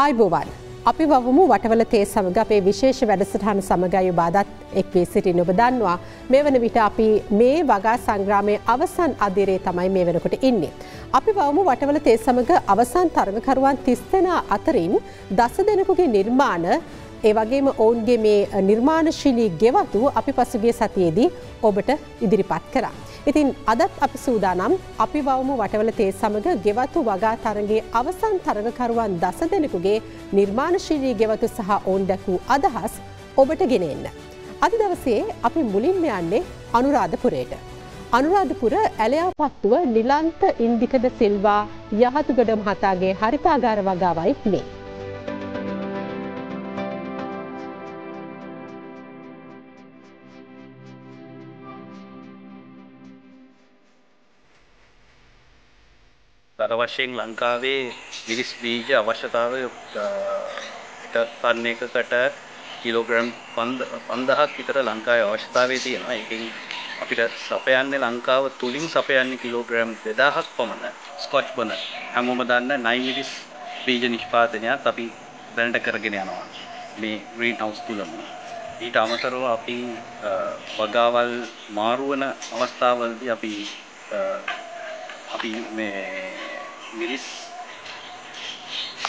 ආයිබෝවන් අපි වවමු වටවල තේ සමඟ අපේ විශේෂ වැඩසටහන සමගයු බාදත් එක්වේ සිටි නොබ දන්නවා මේ වන විට අපි මේ වගා සංග්‍රාමය අවසන් අදිරේ තමයි මේ වෙනකොට ඉන්නේ. අපි වවමු වටවල තේ සමඟ අවසන් තරගකරුවන් තිස්තෙනා අතරින් දස දෙනෙකුගේ නිර්මාණ ඒ වගේම ඔවුන්ගේ මේ නිර්මාණශීලී ගෙවතු අපි පසුගේ සතියේදී ඔබට ඉදිරිපත් කරා. ඉතින් අදත් අපි සූදානම් අපි වවම වටවල තේ සමඟ ගෙවතු වගා තරගේ අවසන් තරගකරුවන් දස දෙනෙකුගේ නිර්මාණශීලී ගෙවතු සහ ඔවුන් දැකූ අදහස් ඔබට ගෙනෙන්න. අද දවසේ අපි මුලින්ම යන්නේ අනුරාධපුරයට. අනුරාධපුර ඇලයාපත්තුව නිලන්ත ඉන්දිකද සිල්වා යහතුගඩ මහතාගේ හරිතාගාර වගාවයි මේ. දර වශයෙන් ලංකාවේ මිරිස් බීජ අවශ්‍යතාවය තන්න එකකට කිලෝග්‍රම් පන්දහක් විතර ලංකාවේ අවශ්‍යතාවය තියෙනවා. ඒකෙන් අපිට සපයන්නේ ලංකාව තුලින් සපයන්නේ කිලෝග්‍රෑම් 2000ක් පමණ ස්කොච් බොන හැමෝම දන්න නයි මිරිස් බීජ නිෂ්පාදනයත් අපි දැනට කරගෙන යනවා. මේ ග්‍රීන් හවුස් තුලම. ඊට අමතරව අපි වගාවල් මාරු වන අවස්ථාවලදී අපි අපි මේ මිරිස්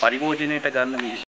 පරිභෝජනයට ගන්න මිරිස්.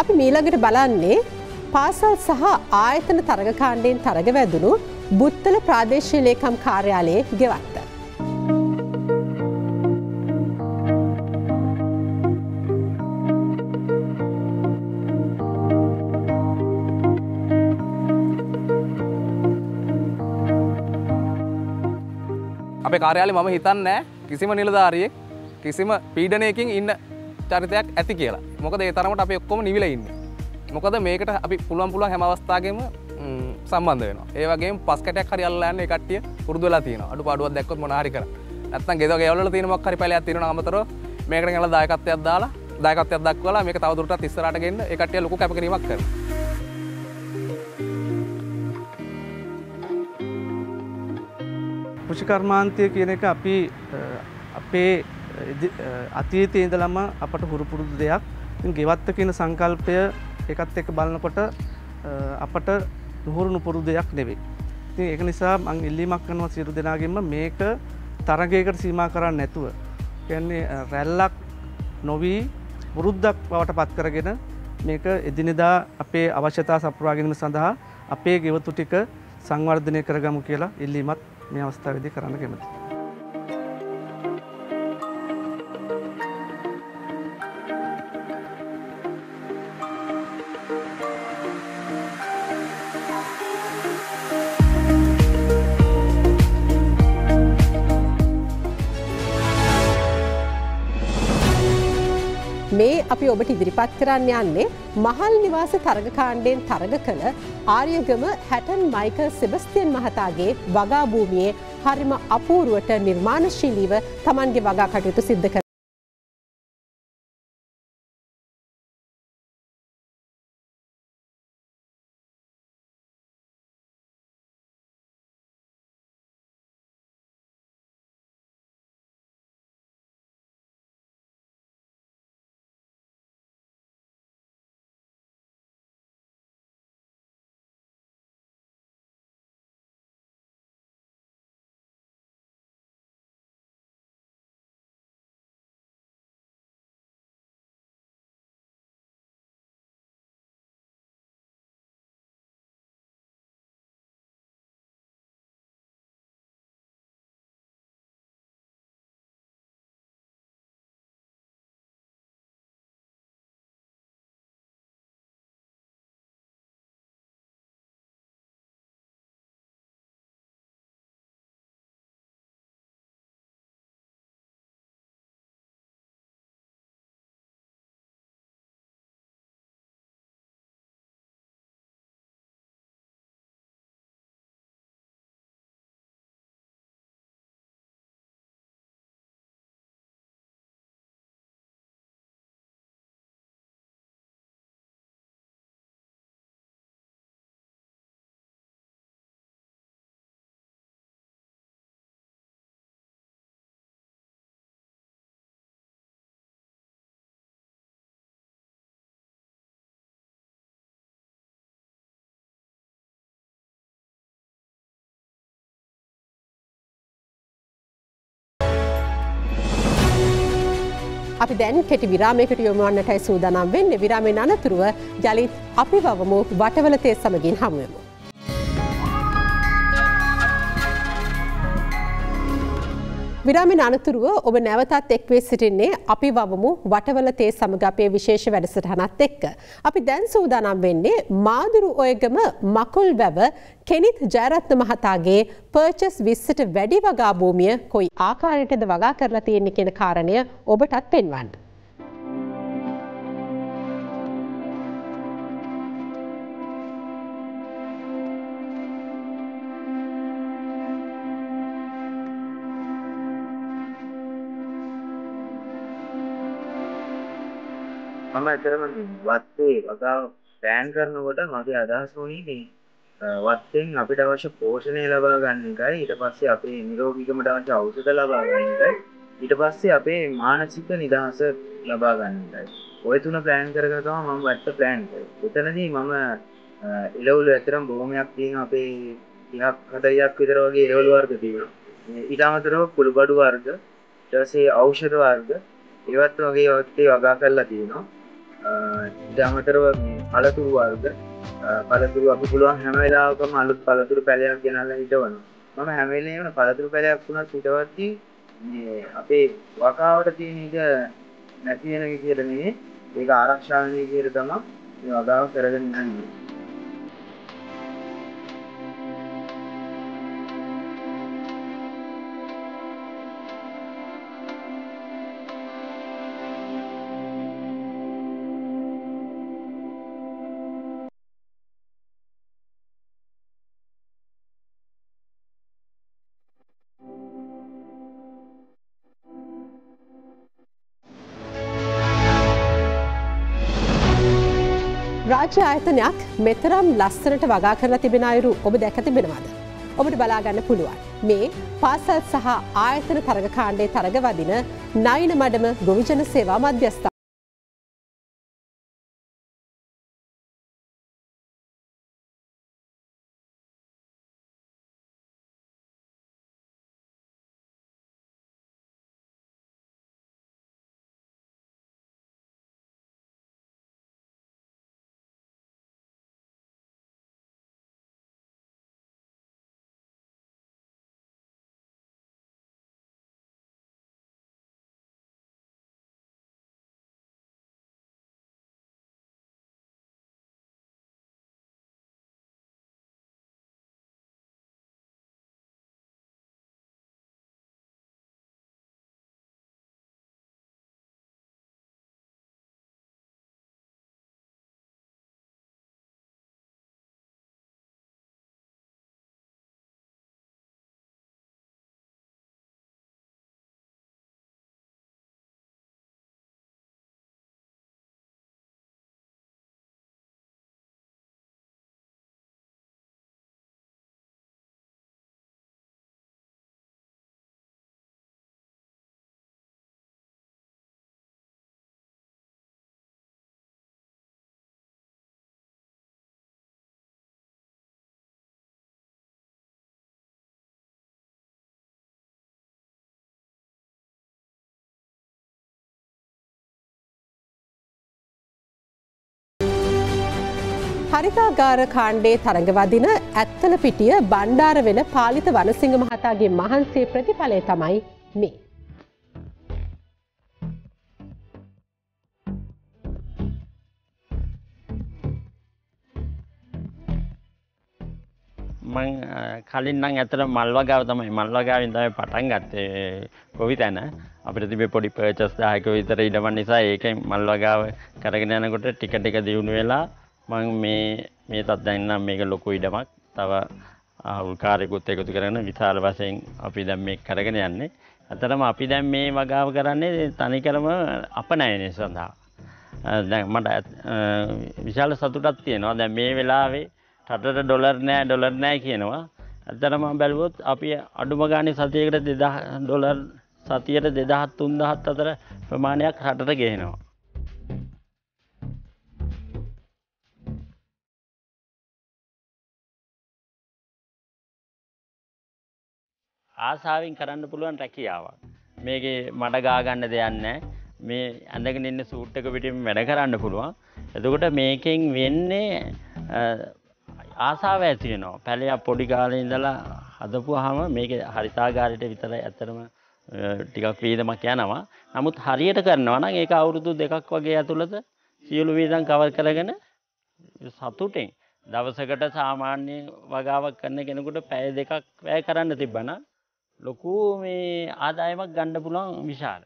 අපි මීළඟට බලන්නේ පාසල් සහ ආයතන තරග කාණ්ඩයෙන් තරග වැදුණු බුත්තල ප්‍රාදේශීය ලේකම් කාර්යාලයේ ගෙවත්ත. අපේ කාර්යාලේ මම හිතන්නේ කිසිම නිලධාරියෙක් කිසිම පීඩනයකින් ඉන්න චරිතයක් ඇති කියලා මොකද ඒ තරමට අපි ඔක්කොම නිවිල ඉන්න. මොකද මේකට අපි පුළුවන් පුළුවන් හැම අවස්ථාවකම සම්බන්ධ වෙනවා. ඒ වගේ පස්කටයක් හරි අල්ලන්න කටිය පුරුදු වෙලා තියෙනවා. අඩු පාඩුවක් දැක්කොත් මොනවා හරි කරා. නැත්නම් ගෙදර ගෙවල් තියෙන මොකක් හරි පැලයක් තියෙනවා අමතරව මේකට ගෙනලා දායකත්වයක් දාලා දායකත්වයක් දක්වලා මේක තවදුරටත් ඉස්සරහට ගෙන්න ඒ කට්ටිය ලොකු කැපකිරීමක් කරනවා. කෘෂිකර්මාන්තය කියන එක අපි අපේ අතීතයේ ඉඳලම අපට හුරුපුරුදු දෙයක්. ගෙවත්ත කියන සංකල්පය එකත් එක්ක බලනකොට අපට නුහුරුණු පුරුදු දෙයක් නෙවෙයි. ඉතින් ඒක නිසා මං ඉල්ලීමක් කරනවා සියලු දෙනාගෙන්ම මේක තරගයකට සීමා කරන්න නැතුව. කියන්නේ රැල්ලක් නොවී පුරුද්දක් බවට පත් කරගෙන මේක එදිනෙදා අපේ අවශ්‍යතා සපුරා සඳහා අපේ ගෙවතු ටික සංවර්ධනය කරගමු කියලා ඉල්ලීමත් මේ අවස්ථාවේදී කරන්න කැමතියි. අපි ඔබට ඉදිරිපත් කරන්න යන්නේ මහල් නිවාස තරග කාණ්ඩයෙන් තරග කළ ආර්යගම හැටන් මයික සෙබස්තියන් මහතාගේ වගා භූමියේ හරිම අපූරුවට නිර්මාණශීලීව තමන්ගේ වගා කටයුතු සිද්ධ කර අපි දැන් කෙටි විරාමයකට යොමුවන්නටයි සූදානම් වෙන්න විරාමෙන් අනතුරුව යළිත් අපි වවමු වටවලතේ සමගින් හමුවමු. විරාමෙන් අනතුරුව ඔබ නැවතත් එක්වේ සිටින්නේ අපි වවමු වටවල තේ සමග අපේ විශේෂ වැඩසටහනත් එක්ක. අපි දැන් සූදානම් වෙන්නේ මාදුරු ඔයගම මකුල් වැව කෙනිත් ජයරත්න මහතාගේ පර්චස් විස්සට වැඩි වගා භූමිය කොයි ආකාරයටද වගා කරලා තියෙන්නේ කියන කාරණය ඔබටත් පෙන්වන්න. මම ඇතරම වත්තේ වගාව පෑන් කරනකොට මගේ අදහස් වුණේ මේ වත්තෙන් අපිට අවශ්‍ය පෝෂණය ලබා ගන්න එකයි. ඊට පස්සේ අපේ නිරෝගීකමට අවශ්‍ය ඖෂධ ලබා ගන්න එකයි. ඊට පස්සේ අපේ මානසික නිදහස ලබා ගන්න එකයි. ඔය තුන ප්ලෑන් කර කර තමයි මම වත්ත ප්ලෑන් කරේ. එතනදී මම එළවලු ඇතරම් බොහොමයක් තියෙන අපේ 30ක් 40ක් විතර වගේ එළවලු වර්ග තියෙනවා ඊට අමතරව කුළු බඩු වර්ග ඊට පස්සේ ඖෂධ වර්ග ඒවත් වගේ ඔත්තේ වගා කරලා තියෙනවා. ඊට අමතරව පළතුරු වර්ග පළතුරු අපි පුළුවන් හැම වෙලාවකම අලුත් පළතුරු පැලයක් ගෙනල්ලා හිටවනවා. මම හැම වෙලේම පළතුරු පැලයක් වුණත් හිටවද්දී මේ අපේ වකාවට තියෙන එක නැති වෙන විදියට නෙවෙයි. ඒක ආරක්ෂා වෙන විදියට තමයි මේ වගාව කරගෙන යන්නේ රාජ්‍ය ආයතනයක් මෙතරම් ලස්සනට වගා කරලා තිබෙන අයුරු ඔබ දැක තිබෙනවාද. ඔබට බලාගන්න පුළුවන්. මේ පාසල් සහ ආයතන තරග කාණ්ඩේ තරග වදින නයින මඩම ගොවිජන සේවා මධ්‍යස්ථා. හරිතාගාර කාණ්ඩේ තරඟවදින ඇත්තල පිටිය බණ්ඩාර වෙන පාලිත වනසිංහ මහතාගේ මහන්සේ ප්‍රතිඵලය තමයි මේ. මං කලින් නම් ඇතට මල්වගාව තමයි මල්වගාවින් තමයි පටන් ගත්තේ කොවි තැන අපිට තිබේ පොඩි පර්චස් දායක විතර ඉඩමන් නිසා ඒකෙන් මල්වගාව කරගෙන යනකොට ටික ටික දියුණු වෙලා මං මේ මේ තත්දැන්නම් මේක ලොකු ඉඩමක්. තව උල්කාරයකුත් එකතු කරන විශාල වශයෙන් අපි දැම් මේ කරගෙන යන්නේ. අතරම අපි දැම් මේ වගාව කරන්නේ තනිකරම අප නෑනේ සඳහා මට විශාල සතුටත් තියෙනවා. දැ මේ වෙලාවේ රටට ඩොලර් නෑ ඩොලර් නෑ කියනවා. ඇතරම බැලුවොත් අපි අඩුම ගානි සතියකට දෙදහ ඩොලර් සතියට දෙදහත් තුන්දහත් අතර ප්‍රමාණයක් රටට ගෙහෙනවා ආසාාවෙන් කරන්න පුළුවන් රැකියාවක් මේක මට ගාගන්න දෙයන්න මේ ඇඳගෙන ඉන්න සූට් එක පිටින් වැඩ කරන්න පුළුවන්. එතකොට මේකෙන් වෙන්නේ අ, ආසාව ඇති වෙනවා. පැලයක් පොඩි කාලේ ඉඳලා හදපුවාම මේක හරිතාගාරයට විතරයි ඇත්තටම අ, ටිකක් වීදමක් යනවා. නමුත් හරියට කරනවා නම් ඒක අවුරුදු දෙකක් වගේ ඇතුළත සියලු වීදම් කවර් කරගෙන සතුටෙන් දවසකට සාමාන්‍ය වගාවක් කරන කෙනෙකුට පැය දෙකක් වැය කරන්න තිබ්බනම් ලොකු මේ ආදායමක් ගන්න පුළුවන් විශාල.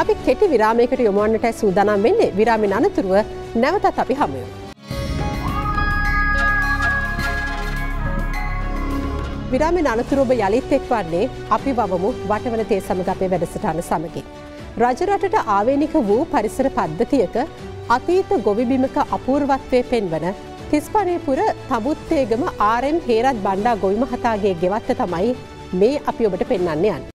අපි කෙටි විරාමයකට යොමුවන්නට සූදානම් වෙන්නේ විරාමෙන් අනතුරුව නැවතත් අපි හමුයමු. විරාමෙන් අනතුරුව යළිත් එක්වන්නේ අපි වවමු වටවන තේ සමග අපේ වැඩසටහන සමගින්. රජරටට ආවේනික වූ පරිසර පද්ධතියක අතීත ගොවිබිමක අපූර්වත්වය පෙන්වන තිස්පනයපුර තබුත්තේගම ආරෙම් හේරත් බණ්ඩා ගොවිම හතාගේ ගෙවත්ත තමයි මේ අපි ඔබට පෙන්වන්න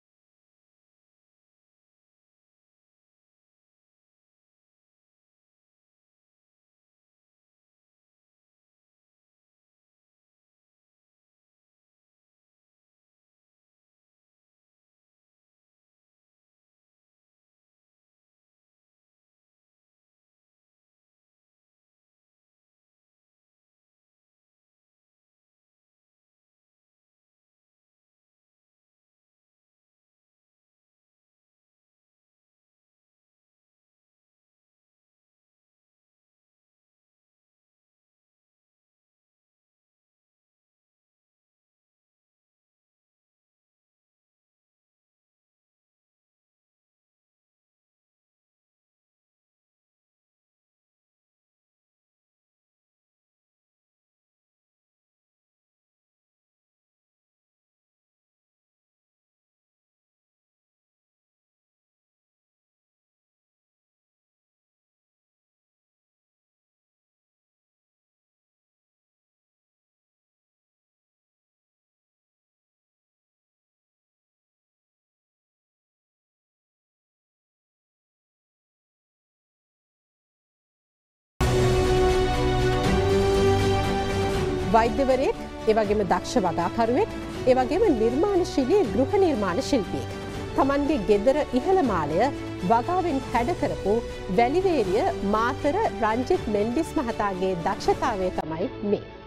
වෛද්‍යවරයෙක් ඒවගේම දක්ෂ වගාකරුවෙක් ඒවගේම නිර්මාණශිලී ගෘහ නිර්මාණ ශිල්පියෙක්. තමන්ගේ ගෙදර ඉහළ මාලය වගාවෙන් හැඩ කරපු වැලිවේරිය මාතර රංජිත් මෙන්ඩිස් මහතාගේ දක්ෂතාවය තමයි මේ.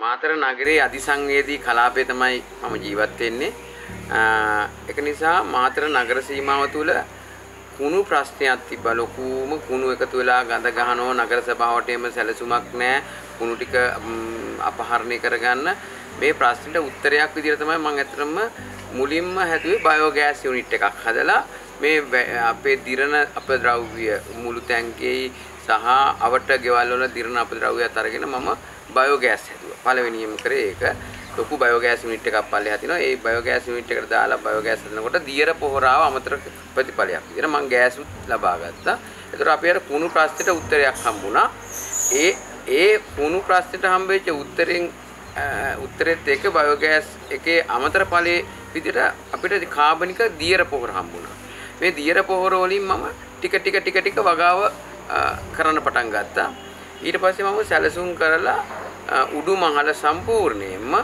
මාතර නගරයේ අධිසංවේදී කලාපය තමයි මම ජීවත් වෙන්නේ. ඒක නිසා මාතර නගර සීමාව තුළ කුණු ප්‍රශ්නයක් තිබ්බා. ලොකුම කුණු එකතු වෙලා ගඳ ගහනවා නගර සභාවට එම සැලසුමක් නැහැ. කුණු ටික අපහරණය කරගන්න මේ ප්‍රශ්නෙට උත්තරයක් විදිහට තමයි මම ඇත්තටම මුලින්ම හැදුවේ බයෝගෑස් යුනිට් එකක් හදලා මේ අපේ දිරන අපද්‍රව්‍ය මුළු ටැංකියේ සහ අවට ගෙවල් වල දිරන අපද්‍රව්‍යත් අරගෙන මම බයෝගෑස් හැදුවා. පළවෙනියම කරේ ඒක. ලොකු බයෝගෑස් යුනිට් එකක් පල්ලේ හදිනවා. ඒ බයෝගෑස් යුනිට් එකට දාලා බයෝගෑස් හදනකොට දියර පොහොරාව අමතර ප්‍රතිඵලයක් විදිහට මම ගෑස් ලබා ගත්තා. ඒතර අපි අර කුණු ප්‍රශ්නෙට උත්තරයක් හම්බුණා. ඒ ඒ කුණු ප්‍රශ්නෙට හම්බෙච්ච උත්තරෙන් උත්තරෙත් එක බයෝගෑස් එකේ අමතර ඵලයේ විදිහට අපිට කාබනික දියර පොහොර හම්බුණා. මේ දියර පොහොර වලින් මම ටික ටික ටික ටික වගාව කරන්න පටන් ගත්තා. ඊට පස්සේ මම සැලසුම් කරලා උඩු මහල සම්පූර්ණයෙන්ම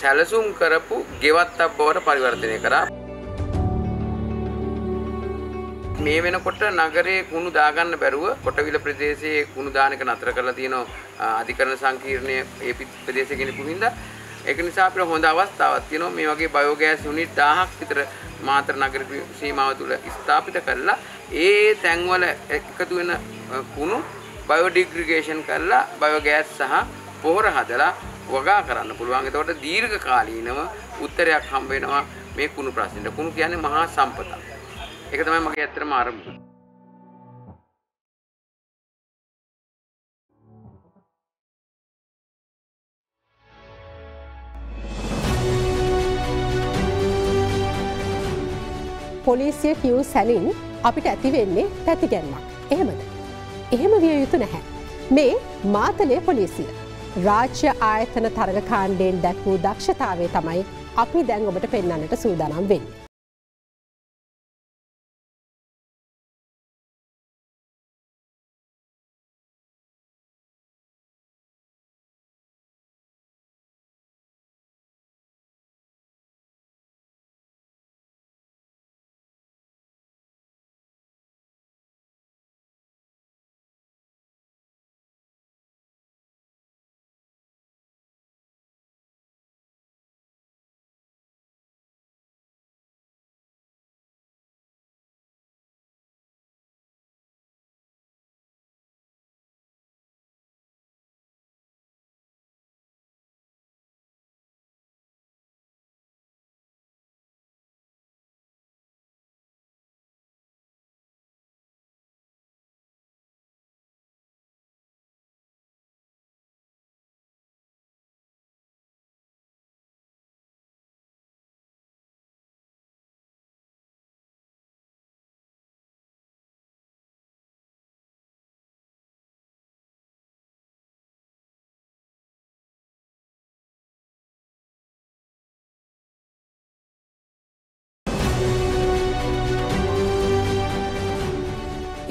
සැලසුම් කරපු ගෙවත්තක් බවට පරිවර්තනය කරා. මේ වෙනකොට නගරේ කුණු දාගන්න බැරුව කොටවිල ප්‍රදේශයේ කුණු දාන එක නතර කරලා තියෙනවා අධිකරණ සංකීර්ණය ඒ ප්‍රදේශයේ ගෙනපු හින්දා ඒක නිසා අපිට හොඳ අවස්ථාවක් තියෙනවා මේ වගේ බයෝගෑස් යුනිට් 1000ක් විතර මාතර නගර සීමාව තුළ ස්ථාපිත කරලා ඒ තැන්වල එකතු වෙන කුණු බයෝඩිග්‍රිගේෂන් කරලා බයෝගෑස් සහ පොහොර හදලා වගා කරන්න පුළුවන්. එතකොට දීර්ඝ කාලීනව උත්තරයක් හම්බ වෙනවා මේ කුණු ප්‍රශ්නෙට. කුණු කියන්නේ මහා සම්පතක්. ඒක තමයි මගේ ඇත්තටම ආරම්භය. පොලිසිය කියූ සැලින් අපිට ඇතිවෙන්නේ පැතිගැන්මක්. එහෙමද. එහෙම විය යුතු නැහැ. මේ මාතලේ පොලිසිය. රාජ්‍ය ආයතන තරග කාණ්ඩයෙන් දැක් වූ දක්ෂතාවේ තමයි අපි දැන් ඔබට පෙන්න්නට සූදානම් වෙන්න.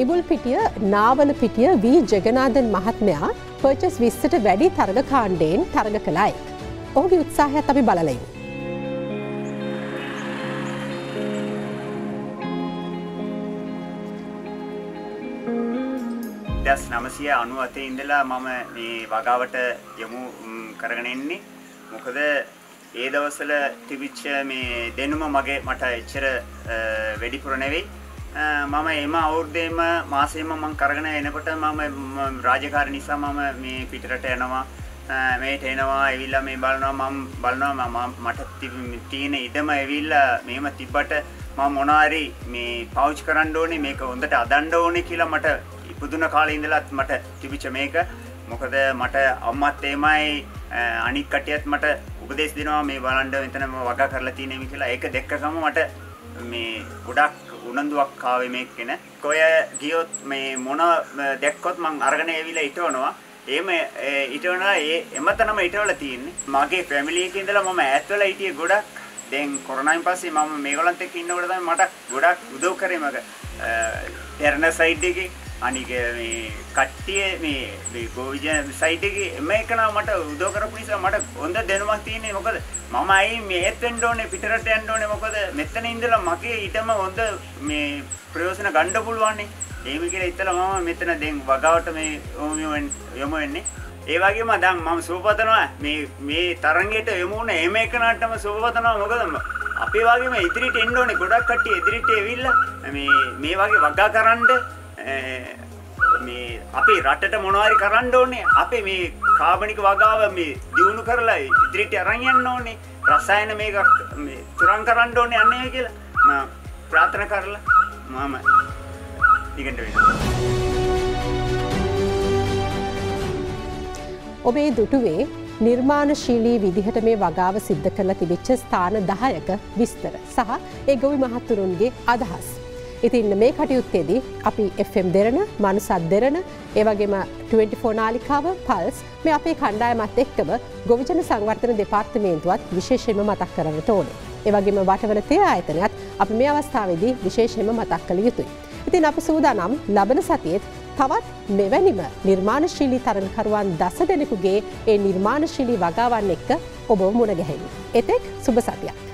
ඉබුල් පිටිය නාවල පිටිය වී ජගනාදන් මහත්මයා පර්චස් විස්සට වැඩි තරග කාණ්ඩයෙන් තරග කළයි. ඔහුගේ උත්සාහයත් අපි බලලයි. දස් නමසය අනු අතේ ඉඳලා මම මේ වගාවට යොමු කරගෙන එන්නේ මොකද ඒ දවසල තිබිච්ච මේ දෙනුම මගේ මට එච්චර වැඩිපුර නෙවෙයි මම එම අවුරුද්දේම මාසෙම මම කරගෙන එනකොට මම රාජකාරි නිසා මම මේ පිටරට යනවා. මේට එනවා ඇවිල්ලා මේ බලනවා මම බලනවා මම මට තියෙන ඉඩම ඇවිල්ලා මෙහෙම තිබ්බට මම මොනාරි මේ පවුච් කරන්න ඕනේ මේක හොඳට අදන්න ඕනේ කියලා මට ඉපදුන කාලේ ඉඳලත් මට තිබිච්ච මේක. මොකද මට අම්මත් එමයි අනික් කටියත් මට උපදෙස් දෙනවා මේ බලන්න මෙතන වගා කරලා තියෙනවා කියලා. ඒක දැක්කම මට මේ ගොඩක් උනන්දුවක් ආවේ මේකෙන. කොය ගියොත් මේ මොන දැක්කොත් මං අරගෙන ඇවිල්ලා ඉටවනවා. එහෙම ඉටවනවා ඒ එමතනම ඉටවලා තියෙන්නේ. මගේ ෆැමිලි එකේ ඉඳලා මම ඈත් වෙලා හිටියේ ගොඩක්. දැන් කොරෝනාවෙන් පස්සේ මම මේගොල්ලන්ත් එක්ක ඉන්නකොට තමයි මට ගොඩක් උදව් කරේ මගේ. ටර්න සයිඩ් එකේ අනික මේ කට්ටිය මේ මේ ගෝවිජන සයිට් එකේ මේකන මට උදව් කරපු නිසා මට හොඳ දැනුමක් තියෙන්නේ මොකද? මම අයි මේත් වෙන්න ඕනේ පිටරට යන්න ඕනේ. මොකද මෙතන ඉඳලා මගේ ඊටම හොඳ මේ ප්‍රයෝජන ගන්න පුළුවන් නේ එහෙම කියලා ඉතලා මම මෙතන දැන් වගාවට මේ යොමු වෙන්නේ ඒ වගේම දැන් මම සුවපතනවා. මේ මේ තරංගයට යොමු වුණ එම එකනටම සුවපතනවා. මොකද අපේ වගේම ඉදිරියට එන්න ඕනේ. ගොඩක් කට්ටිය ඉදිරියට එවිල්ලා මේ මේ වගේ වගා කරන්න මේ අපේ රටට මොනවාරි කරන්න ඕනේ? අපේ මේ කාබනික වගාව මේ දියුණු කරලා ඉදිරියට අරන් යන්න ඕනේ. රසායන මේක මේ තුරන් කරන්න ඕනේ අන්නේ කියලා. මම ප්‍රාර්ථනා කරලා මම ඉගෙනට වෙනවා ඔබේ දුටුවේ නිර්මාණශීලී විදිහට මේ වගාව සිද්ධ කරලා තිබිච්ච ස්ථාන දහයක විස්තර සහ ඒ ගොවි මහත්තුරුන්ගේ අදහස්. ඉතින් මේ කටයුත්තේදී අපි FM දෙරන මනුසත් දෙරන ඒවගේම 24 නාලිකාව පල්ස් මේ අපේ කණ්ඩායමත් එක්කම ගොවිජන සංවර්ධන දෙපාර්තමේන්තුවත් විශේෂයෙන්ම මතක් කරන්නට ඕනේ. ඒවගේම වටවල තේ ආයතනයත් අප මේ අවස්ථාවේදී විශේෂයෙන්ම මතක් කළ යුතුයි. ඉතින් අප සූදානම් ලබන සතියේත් තවත් මෙවැනිම නිර්මාණශීලී තරණකරුවන් දස දෙනෙකුගේ ඒ නිර්මාණශීලී වගාවන් එක්ක ඔබ මුණ ගැහෙනු. එතෙක් සුභ සතියක්.